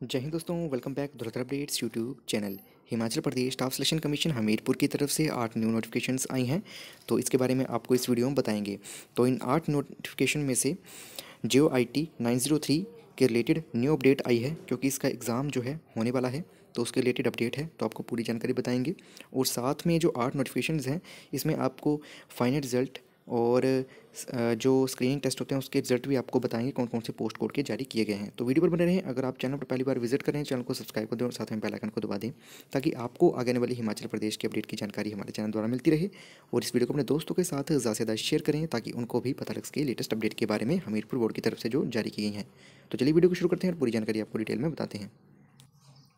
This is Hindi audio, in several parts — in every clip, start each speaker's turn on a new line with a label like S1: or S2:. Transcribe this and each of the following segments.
S1: जय हिंद दोस्तों welcome back दुरदर updates YouTube channel Himachal Pradesh staff selection commission Hamirpur की तरफ़ से आठ न्यू नोटिफिकेशंस आई हैं तो इसके बारे में आपको इस वीडियो में बताएँगे। तो इन आठ नोटिफिकेशन में से जियो I T nine zero three के रिलेटेड न्यू अपडेट आई है, क्योंकि इसका एग्ज़ाम जो है होने वाला है तो उसके रिलेटेड अपडेट है तो आपको पूरी जानकारी बताएँगे। और साथ में जो आठ नोटिफिकेशन हैं, इसमें आपको फाइनल रिज़ल्ट और जो स्क्रीनिंग टेस्ट होते हैं, उसके रिज़ल्ट भी आपको बताएँगे कौन कौन से पोस्ट कोड के जारी किए गए हैं। तो वीडियो पर बने रहें। अगर आप चैनल पर पहली बार विज़िट करें चैनल को सब्सक्राइब कर दें और साथ में बेल आइकन को दबा दें, ताकि आपको आगे आने वाली हिमाचल प्रदेश की अपडेट की जानकारी हमारे चैनल द्वारा मिलती रहे। और इस वीडियो को अपने दोस्तों के साथ ज़्यादा से ज़्यादा शेयर करें, ताकि उनको भी पता लग सके लेटेस्ट अपडेट के बारे में हमीरपुर बोर्ड की तरफ़ से जो जारी की गई हैं। तो चलिए वीडियो को शुरू करते हैं और पूरी जानकारी आपको डिटेल में बताते हैं।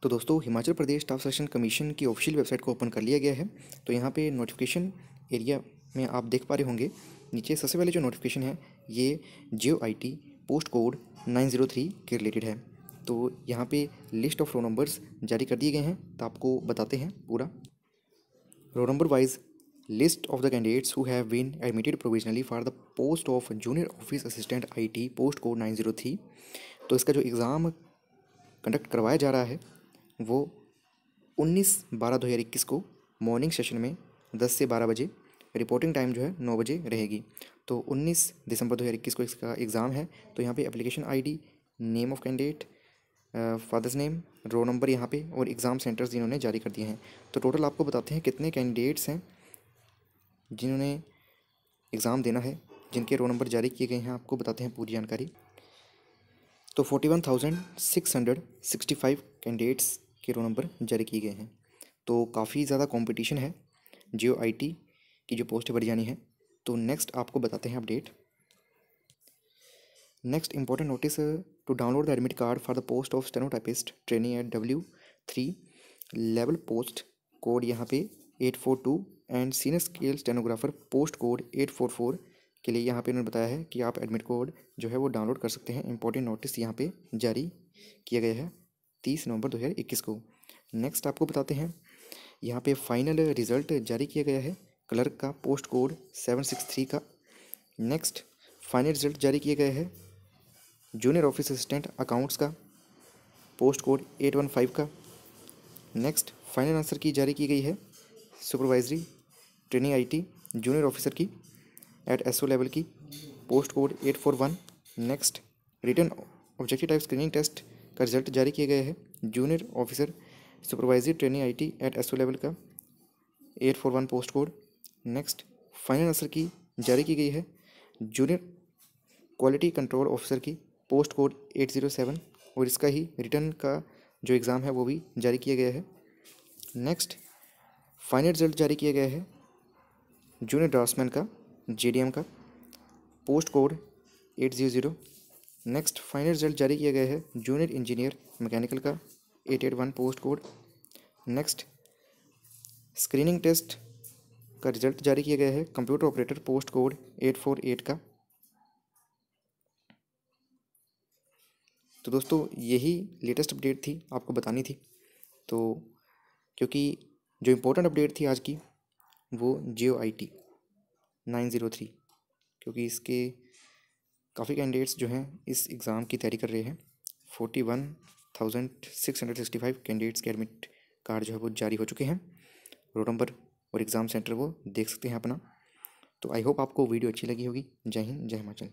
S1: तो दोस्तों, Himachal Pradesh staff selection commission की ऑफिशियल वेबसाइट को ओपन कर लिया गया है। तो यहाँ पे नोटिफिकेशन एरिया में आप देख पा रहे होंगे, नीचे सबसे पहले जो नोटिफिकेशन है, ये जियो I post code nine zero three के रिलेटेड है। तो यहाँ पे लिस्ट ऑफ़ रो नंबर्स जारी कर दिए गए हैं तो आपको बताते हैं पूरा। Roll number wise list of the candidates who have been admitted provisionally for the post of junior office assistant IT post code nine तो इसका जो एग्ज़ाम कंडक्ट करवाया जा रहा है, वो उन्नीस बारह दो हज़ार इक्कीस को मॉर्निंग सेशन में दस से बारह बजे रिपोर्टिंग टाइम जो है नौ बजे रहेगी। तो उन्नीस दिसंबर दो हज़ार इक्कीस को इसका एग्ज़ाम है। तो यहाँ पे application ID, name of candidate father's name, roll number यहाँ पे और एग्ज़ाम सेंटर्स जिन्होंने जारी कर दिए हैं। तो टोटल आपको बताते हैं कितने कैंडिडेट्स हैं जिन्होंने एग्ज़ाम देना है, जिनके रो नंबर जारी किए गए हैं आपको बताते हैं पूरी जानकारी। तो forty one thousand six hundred sixty five candidates के रो नंबर जारी किए गए हैं। तो काफ़ी ज़्यादा कंपटीशन है जियो आईटी की जो पोस्ट भरी जानी है। तो नेक्स्ट आपको बताते हैं update next important notice to download the admit card for the post of stenotypist training at W three level post code यहाँ पे eight four two and senior scale stenographer post code eight four four के लिए यहाँ पे उन्होंने बताया है कि आप एडमिट कोड जो है वो डाउनलोड कर सकते हैं। इंपॉर्टेंट नोटिस यहाँ पे जारी किया गया है तीस नवंबर दो हज़ार इक्कीस को। नेक्स्ट आपको बताते हैं, यहाँ पे फाइनल रिज़ल्ट जारी किया गया है। क्लर्क का post code seven six three का। नेक्स्ट फाइनल रिज़ल्ट जारी किए गए हैं। जूनियर ऑफ़िस असिस्टेंट अकाउंट्स का post code eight one five का। नेक्स्ट फाइनल आंसर की जारी की गई है। Supervisory training IT junior officer की एट एसओ लेवल की post code eight four one. Next written objective type screening test का रिज़ल्ट जारी किए गए हैं। Junior officer supervisory training IT at SO level का eight four one post code next, final answer key जारी की गई है। जूनियर क्वालिटी कंट्रोल ऑफिसर की post code eight zero seven और इसका ही रिटर्न का जो एग्ज़ाम है वो भी जारी किया गया है। नेक्स्ट, फाइनल रिज़ल्ट जारी किया गया है जूनियर ड्राफ्टमैन का जे का, post code eight zero zero. Next, final result जारी किया गया है जूनियर इंजीनियर मैकेनिकल का, eight eight one post code. Next, screening test का रिज़ल्ट जारी किया गया है। Computer operator post code eight four eight का। तो दोस्तों, यही लेटेस्ट अपडेट थी, आपको बतानी थी। तो क्योंकि जो इम्पोर्टेंट अपडेट थी आज की, वो जियो I T nine zero three, क्योंकि इसके काफ़ी कैंडिडेट्स जो हैं, इस एग्ज़ाम की तैयारी कर रहे हैं। Forty one thousand six hundred sixty five candidates के एडमिट कार्ड जो है, वो जारी हो चुके हैं। रोड नंबर और एग्ज़ाम सेंटर वो देख सकते हैं अपना। तो आई होप आपको वीडियो अच्छी लगी होगी। जय हिंद, जय हिमाचल।